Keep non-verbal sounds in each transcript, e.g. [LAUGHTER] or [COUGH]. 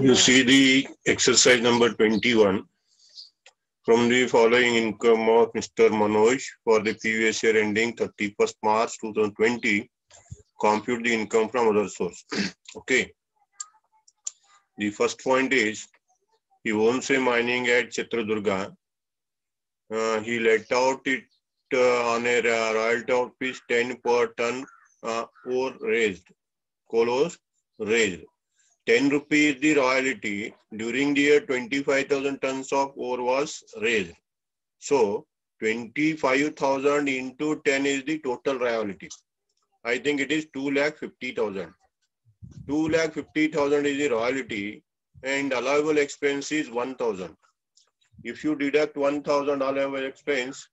You see the exercise number 21. From the following income of Mr. Manoj for the previous year ending 31st March 2020, compute the income from other source. [CLEARS THROAT] okay. The first point is he owns a mining at Chitradurga. Uh, he let out it on a royalty of 10 per ton uh, ore raised. Colos raised. 10 rupees the royalty during the year 25,000 tons of ore was raised. So 25,000 into 10 is the total royalty. I think it is 2 lakh 50,000. 2 lakh 50,000 is the royalty and allowable expense is 1,000. If you deduct 1,000 allowable expense,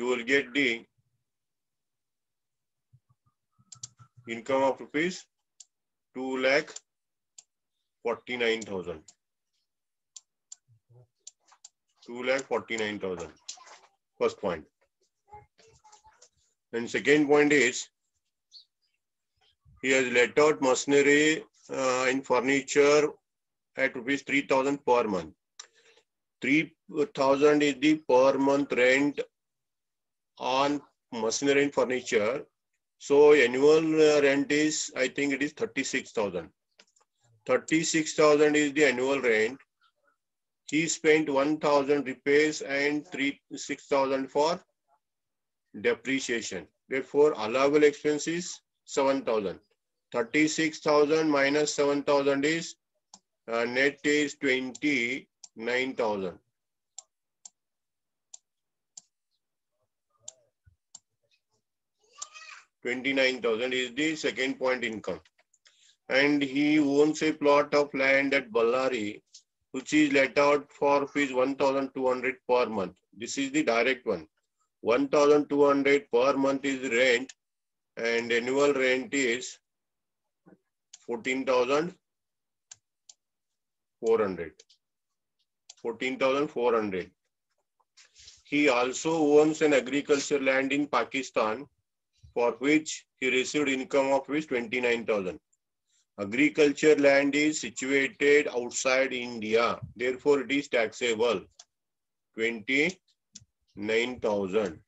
you will get the income of rupees 2 lakh 49,000. 2 lakh 49,000. First point. And second point is he has let out machinery uh, in furniture at rupees 3,000 per month. 3,000 is the per month rent on machinery and furniture so annual uh, rent is, I think it is 36,000. 36,000 is the annual rent. He spent 1,000 repairs and 6,000 for depreciation. Therefore, allowable expenses 7,000. 36,000 minus 7,000 is uh, net is 29,000. 29,000 is the second point income. And he owns a plot of land at Ballari, which is let out for fees 1,200 per month. This is the direct one. 1,200 per month is rent and annual rent is 14,400. 14,400. He also owns an agriculture land in Pakistan for which he received income of which 29,000. Agriculture land is situated outside India. Therefore, it is taxable. 29,000.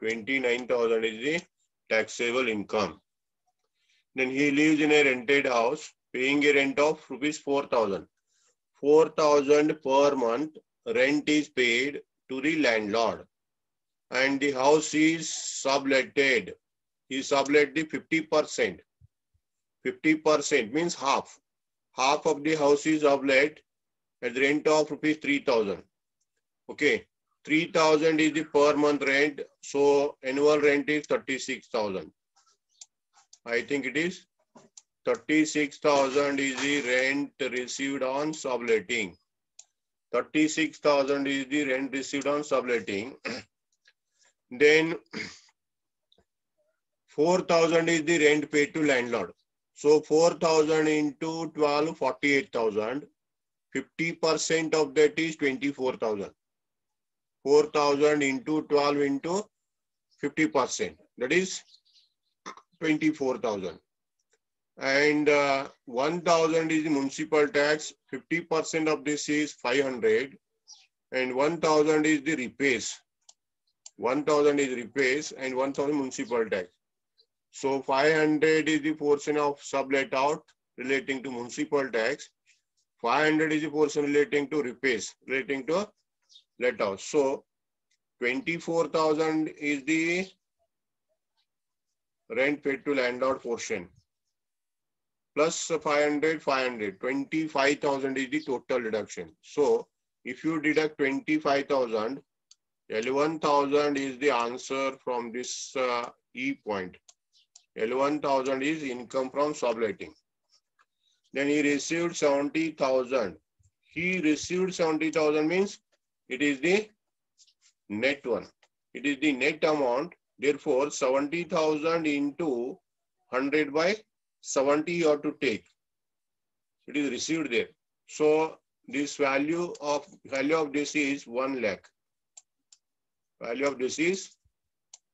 29,000 is the taxable income. Then he lives in a rented house paying a rent of rupees 4,000. 4,000 per month rent is paid to the landlord and the house is subletted. He sublet the 50%. 50% means half. Half of the house is sublet at the rent of rupees 3000. Okay. 3000 is the per month rent. So annual rent is 36,000. I think it is 36,000 is the rent received on subletting. 36,000 is the rent received on subletting. [CLEARS THROAT] Then [CLEARS THROAT] 4,000 is the rent paid to landlord. So 4,000 into 12, 48,000. 50% of that is 24,000. 4,000 into 12 into 50%. That is 24,000. And uh, 1,000 is the municipal tax. 50% of this is 500. And 1,000 is the repairs. 1000 is repairs and 1000 municipal tax. So 500 is the portion of sublet out relating to municipal tax. 500 is the portion relating to repairs, relating to let out. So 24,000 is the rent paid to landlord portion. Plus 500, 500, 25,000 is the total deduction. So if you deduct 25,000, 11,000 is the answer from this uh, E point. 11,000 is income from subletting. Then he received 70,000. He received 70,000 means it is the net one. It is the net amount. Therefore, 70,000 into 100 by 70 you have to take. It is received there. So this value of value of this is 1 lakh. Value of this is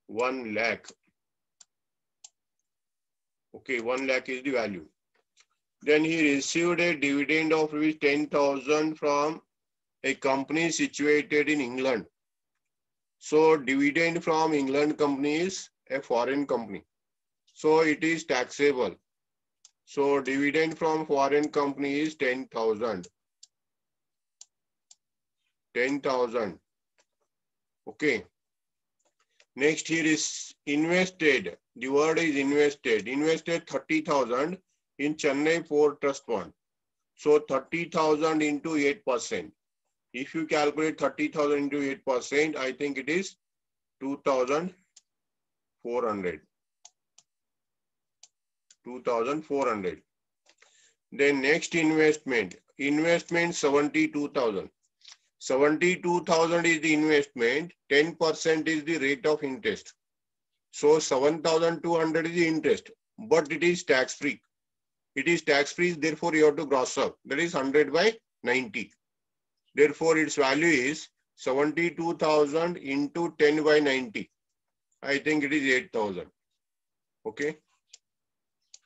1 lakh. Okay, 1 lakh is the value. Then he received a dividend of 10,000 from a company situated in England. So dividend from England company is a foreign company. So it is taxable. So dividend from foreign company is 10,000. 10,000. Okay. Next here is invested. The word is invested. Invested 30,000 in Chennai Port Trust Fund. So 30,000 into 8%. If you calculate 30,000 into 8%, I think it is 2,400. 2,400. Then next investment, investment 72,000. 72,000 is the investment, 10% is the rate of interest. So 7,200 is the interest, but it is tax free. It is tax free, therefore you have to gross up. That is 100 by 90. Therefore its value is 72,000 into 10 by 90. I think it is 8,000. Okay.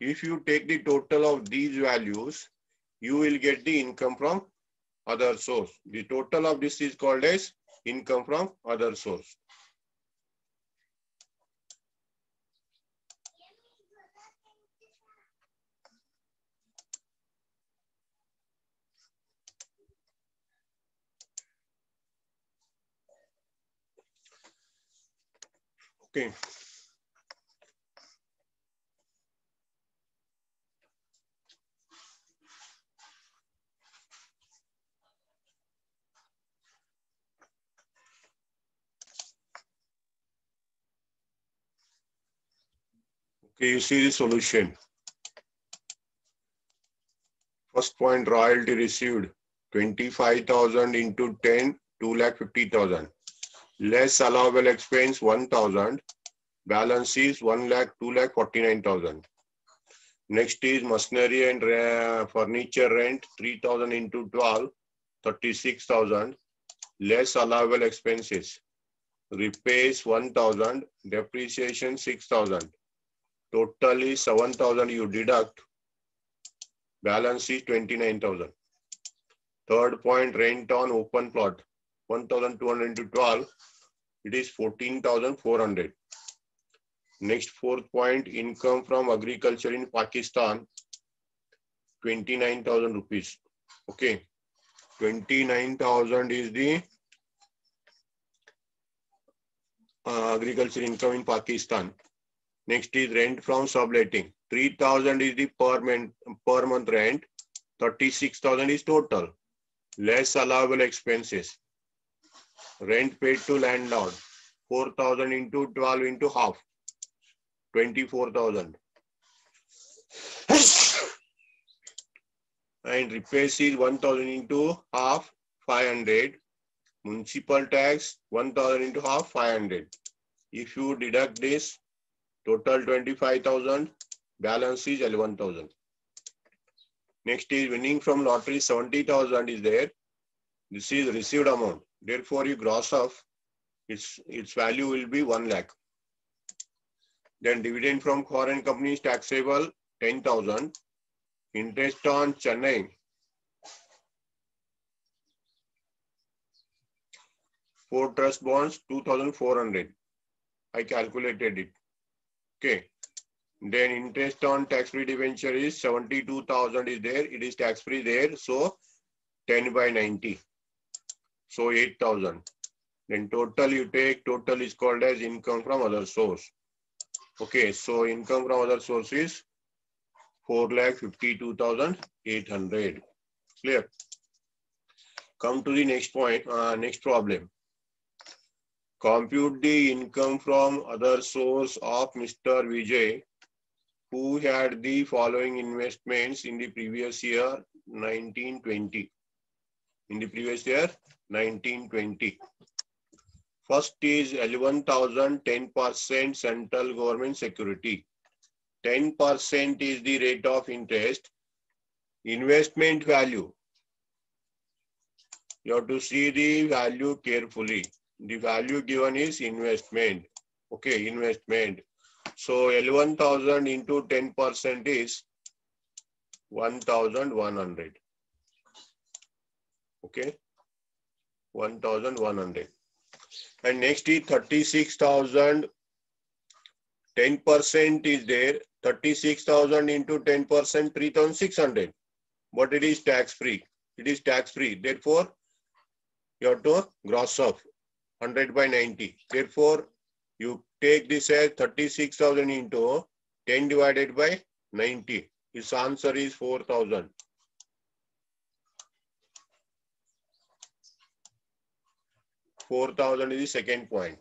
If you take the total of these values, you will get the income from other source. The total of this is called as income from other source. Okay. Okay, you see the solution. First point royalty received 25,000 into 10, 2 lakh 50,000. Less allowable expense 1,000. Balance is 1 lakh 2 lakh 49,000. Next is machinery and uh, furniture rent 3,000 into 12, 36,000. Less allowable expenses. Repairs 1,000. Depreciation 6,000 Total is 7,000 you deduct. Balance is 29,000. Third point, rent on open plot. 1,200 into 12. It is 14,400. Next fourth point, income from agriculture in Pakistan. 29,000 rupees. Okay. 29,000 is the uh, agriculture income in Pakistan. Next is rent from subletting. 3000 is the per month, per month rent. 36,000 is total. Less allowable expenses. Rent paid to landlord. 4,000 into 12 into half. 24,000. and repairs is 1000 into half 500 municipal tax 1000 into half 500 if you deduct this Total 25,000. Balance is 11,000. Next is winning from lottery 70,000 is there. This is received amount. Therefore, you gross off, its, its value will be 1 lakh. Then dividend from foreign companies taxable 10,000. Interest on Chennai. Port trust bonds 2,400. I calculated it. Okay. Then interest on tax-free debenture is 72,000 is there. It is tax-free there. So 10 by 90. So 8,000. Then total you take, total is called as income from other source. Okay, so income from other source is 4,52,800. Clear? Come to the next point, uh, next problem. Compute the income from other source of Mr. Vijay, who had the following investments in the previous year, 1920. In the previous year, 1920. First is 11,000, 10% central government security. 10% is the rate of interest. Investment value. You have to see the value carefully the value given is investment. Okay, investment. So L1000 into 10% is 1100. Okay, 1100. And next is 36,000. 10% is there. 36,000 into 10%, 3,600. But it is tax free. It is tax free. Therefore, you have to gross off 100 by 90. Therefore, you take this as 36,000 into 10 divided by 90. His answer is 4,000. Four thousand is the second point.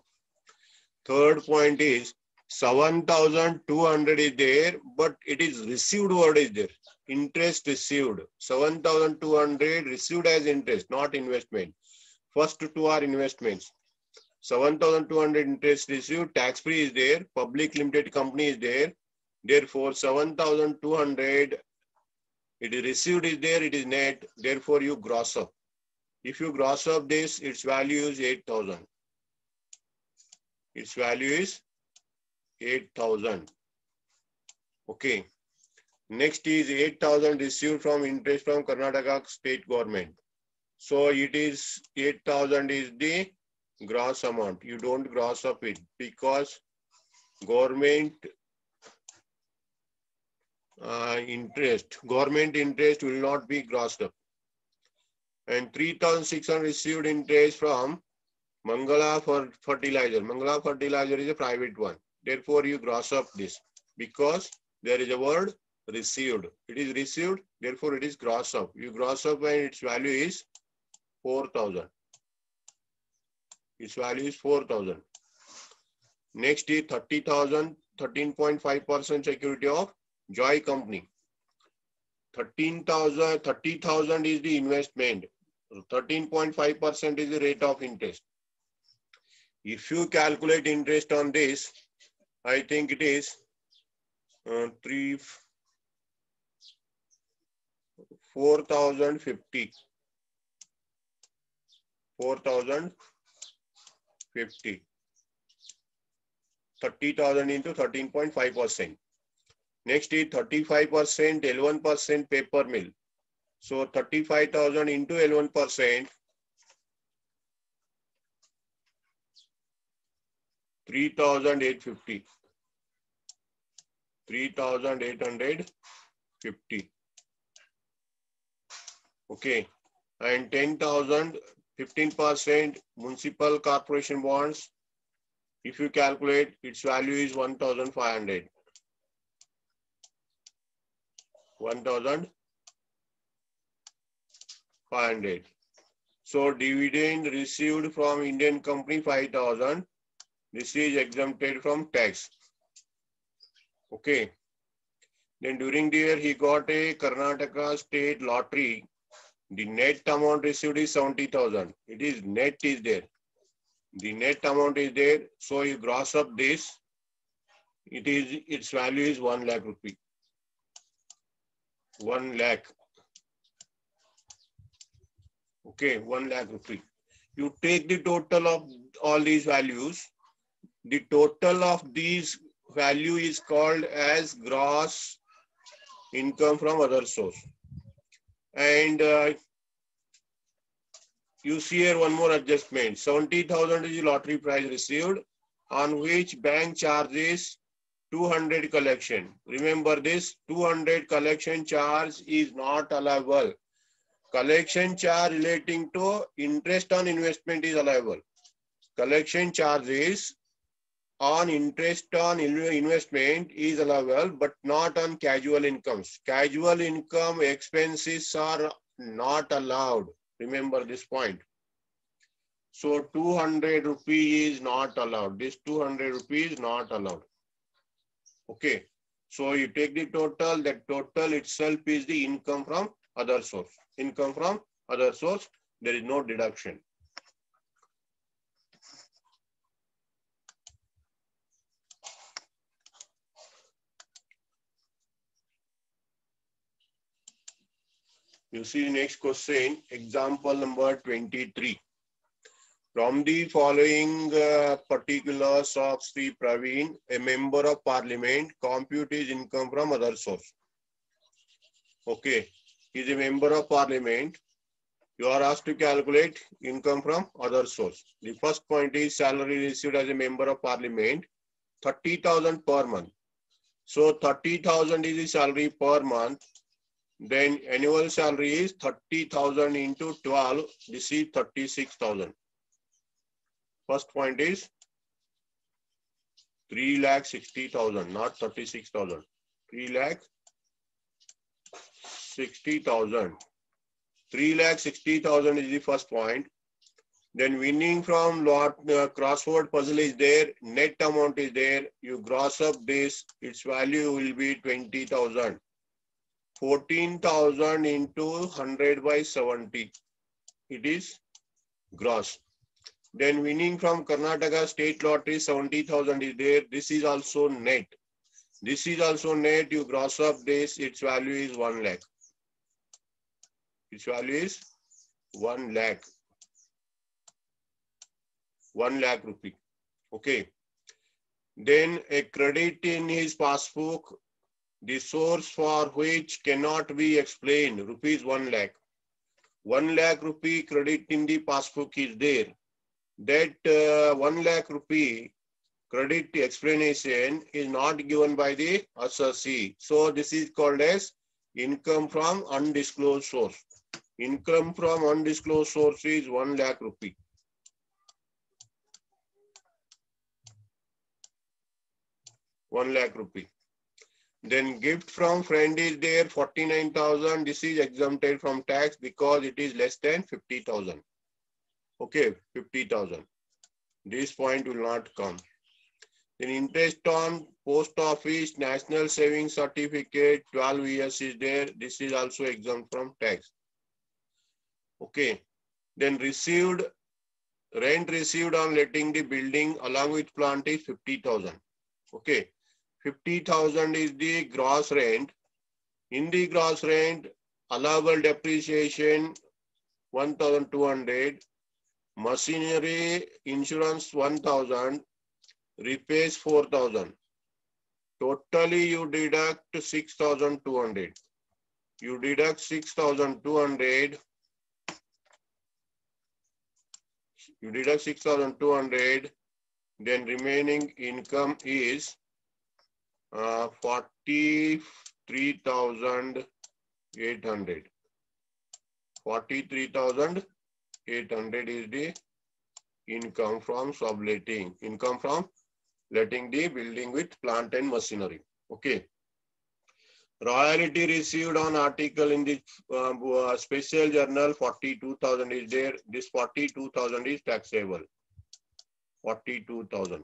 Third point is seven thousand two hundred is there, but it is received word is there. Interest received. Seven thousand two hundred received as interest, not investment. First two are investments. 7,200 interest received, tax free is there, public limited company is there. Therefore, 7,200 it is received is there, it is net. Therefore, you gross up. If you gross up this, its value is 8,000. Its value is 8,000. Okay. Next is 8,000 received from interest from Karnataka state government. So it is 8,000 is the gross amount. You don't gross up it because government uh, interest, government interest will not be grossed up. And 3,600 received interest from Mangala for fertilizer. Mangala fertilizer is a private one. Therefore, you gross up this because there is a word received. It is received, therefore it is gross up. You gross up and its value is 4,000. Its value is 4,000. Next is 30,000, 13.5% security of Joy Company. 13,000, 30,000 is the investment. 13.5% is the rate of interest. If you calculate interest on this, I think it is uh, three, 4,050. 4,050. 30,000 into 13.5%. Next is 35% 11% paper mill. So 35,000 into 11%, 3,850. 3,850. Okay. And 10,000 15% municipal corporation bonds. If you calculate, its value is 1,500. 1,500. So dividend received from Indian company 5,000. This is exempted from tax. Okay. Then during the year, he got a Karnataka state lottery the net amount received is 70,000. It is net is there. The net amount is there. So you gross up this. It is its value is 1 lakh rupee. 1 lakh. Okay, 1 lakh rupee. You take the total of all these values. The total of these value is called as gross income from other source and uh, you see here one more adjustment. 70000 is lottery prize received on which bank charges 200 collection. Remember this 200 collection charge is not allowable. Collection charge relating to interest on investment is allowable. Collection charges on interest on investment is allowable, but not on casual incomes. Casual income expenses are not allowed. Remember this point. So 200 rupees is not allowed. This 200 rupees is not allowed. Okay. So you take the total, that total itself is the income from other source. Income from other source, there is no deduction. You see the next question, example number 23. From the following uh, particulars of Sri Praveen, a member of parliament, compute his income from other source. Okay, he is a member of parliament. You are asked to calculate income from other source. The first point is salary received as a member of parliament, 30,000 per month. So 30,000 is the salary per month. Then annual salary is 30,000 into 12. This is 36,000. First point is 3 lakh 60,000, not 36,000. 3 lakh 60,000. 3 lakh 60,000 is the first point. Then winning from lot uh, crossword puzzle is there, net amount is there. You gross up this, its value will be 20,000. 14,000 into 100 by 70. It is gross. Then winning from Karnataka state lottery 70,000 is there. This is also net. This is also net. You gross up this, its value is 1 lakh. Its value is 1 lakh. 1 lakh rupee. Okay. Then a credit in his passbook, the source for which cannot be explained, rupees 1 lakh. 1 lakh rupee credit in the passbook is there. That uh, 1 lakh rupee credit explanation is not given by the assessee. So this is called as income from undisclosed source. Income from undisclosed source is 1 lakh rupee. 1 lakh rupee. Then gift from friend is there 49,000. This is exempted from tax because it is less than 50,000. Okay, 50,000. This point will not come. Then interest on post office national savings certificate 12 years is there. This is also exempt from tax. Okay. Then received rent received on letting the building along with plant is 50,000. Okay. 50,000 is the gross rent. In the gross rent, allowable depreciation 1,200, machinery insurance 1,000, repairs 4,000. Totally you deduct 6,200. You deduct 6,200. You deduct 6,200. Then remaining income is uh, 43,800. 43,800 is the income from subletting, income from letting the building with plant and machinery. Okay. Royalty received on article in the uh, special journal 42,000 is there. This 42,000 is taxable. 42,000.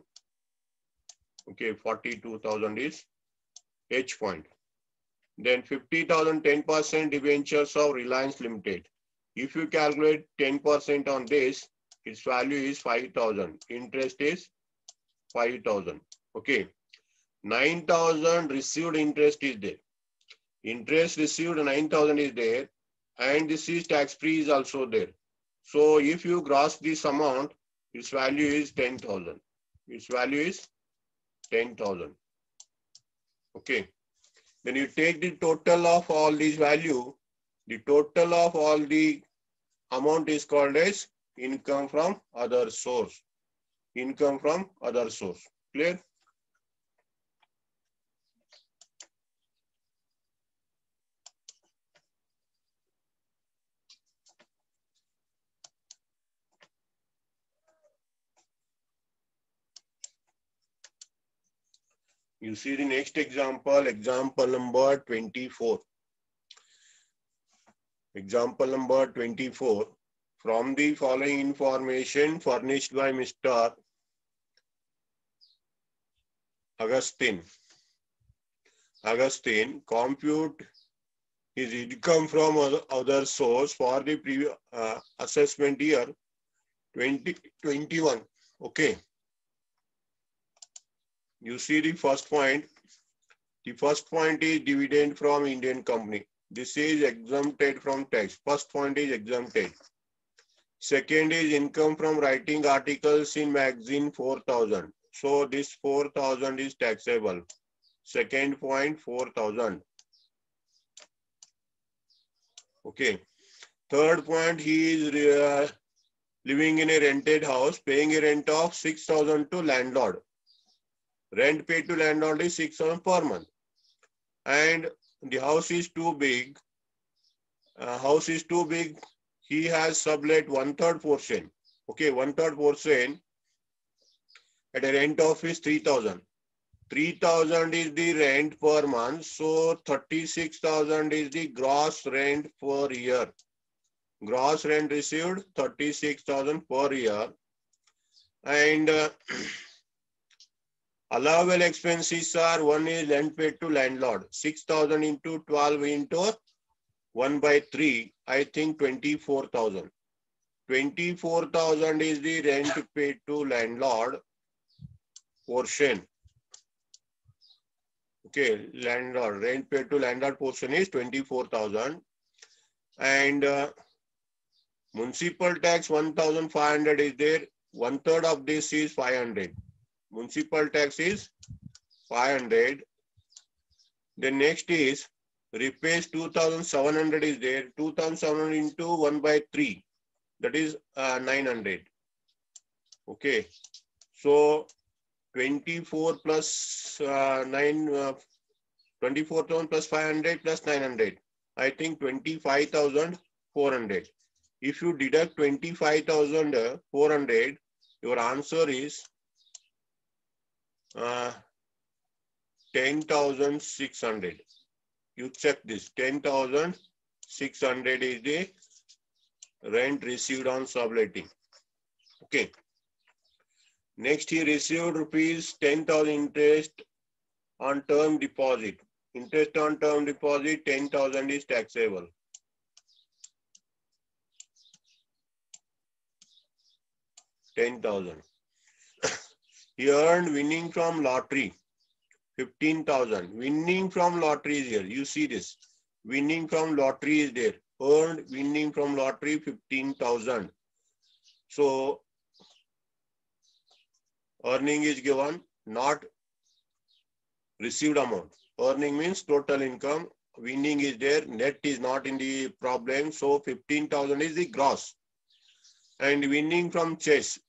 Okay, 42,000 is H point. Then 50,000, 10% debentures of Reliance Limited. If you calculate 10% on this, its value is 5,000. Interest is 5,000. Okay. 9,000 received interest is there. Interest received 9,000 is there. And this is tax free is also there. So if you gross this amount, its value is 10,000. Its value is 10,000. Okay. Then you take the total of all these value, the total of all the amount is called as income from other source. Income from other source. Clear? You see the next example, example number 24. Example number 24. From the following information furnished by Mr. Augustine. Augustine, compute his income from other, source for the previous uh, assessment year 2021. Okay. You see the first point. The first point is dividend from Indian company. This is exempted from tax. First point is exempted. Second is income from writing articles in magazine 4000. So this 4000 is taxable. Second point 4000. Okay. Third point, he is uh, living in a rented house, paying a rent of 6000 to landlord. Rent paid to landlord is 6000 per month. And the house is too big. Uh, house is too big. He has sublet one third portion. Okay, one third portion at a rent of is 3000. 3000 is the rent per month. So 36,000 is the gross rent per year. Gross rent received 36,000 per year. And uh, [CLEARS THROAT] allowable expenses are one is rent paid to landlord. 6,000 into 12 into 1 by 3, I think 24,000. 24,000 is the rent paid to landlord portion. Okay, landlord, rent paid to landlord portion is 24,000. And uh, municipal tax 1,500 is there. One third of this is 500. Municipal tax is 500. The next is repays 2,700 is there. 2,700 into 1 by 3. That is uh, 900. Okay. So 24 plus uh, 9, uh, 24,000 plus 500 plus 900. I think 25,400. If you deduct 25,400, your answer is uh, 10,600. You check this, 10,600 is the rent received on subletting. Okay. Next, he received rupees 10,000 interest on term deposit. Interest on term deposit, 10,000 is taxable. Ten thousand. He earned winning from lottery, fifteen thousand. Winning from lottery is here. You see this. Winning from lottery is there. Earned winning from lottery fifteen thousand. So earning is given, not received amount. Earning means total income. Winning is there. Net is not in the problem. So 15,000 is the gross. And winning from chess,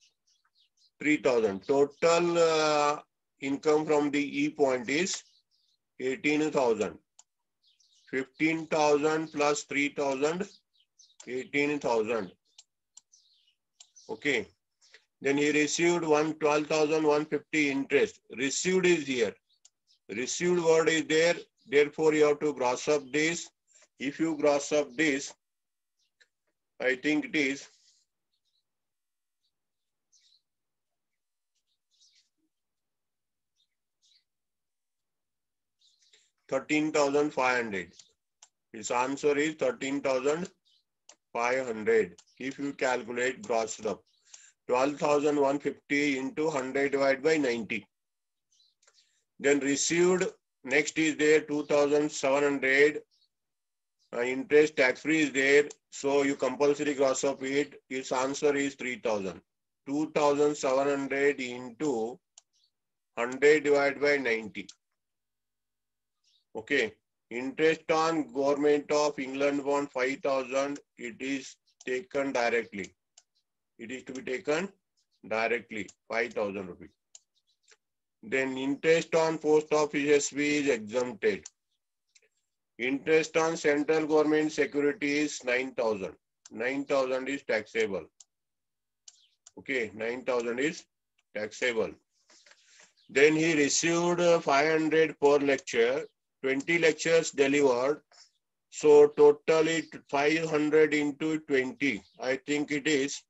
3,000. Total uh, income from the E point is 18,000. 15,000 plus 3,000, 18,000. Okay. Then he received one 12,150 interest. Received is here. Received word is there. Therefore, you have to gross up this. If you gross up this, I think it is thirteen thousand five hundred. His answer is thirteen thousand five hundred. If you calculate gross up. 12,150 into 100 divided by 90. Then received, next is there 2,700. Uh, interest tax free is there. So you compulsory gross of it. Its answer is 3,000. 2,700 into 100 divided by 90. Okay. Interest on government of England bond 5,000. It is taken directly it is to be taken directly 5000 rupees. Then interest on post office SB is exempted. Interest on central government security is 9000. 9000 is taxable. Okay, 9000 is taxable. Then he received 500 per lecture, 20 lectures delivered. So totally 500 into 20. I think it is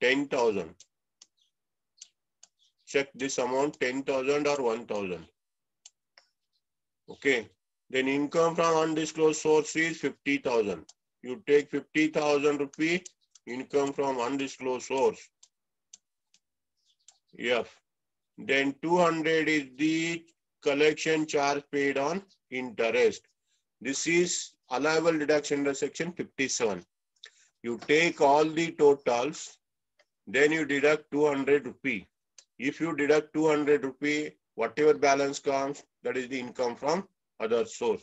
10,000. Check this amount 10,000 or 1,000. Okay. Then income from undisclosed source is 50,000. You take 50,000 rupee income from undisclosed source. F. Then 200 is the collection charge paid on interest. This is allowable deduction under section 57. you take all the totals, then you deduct 200 rupee. If you deduct 200 rupee, whatever balance comes, that is the income from other source.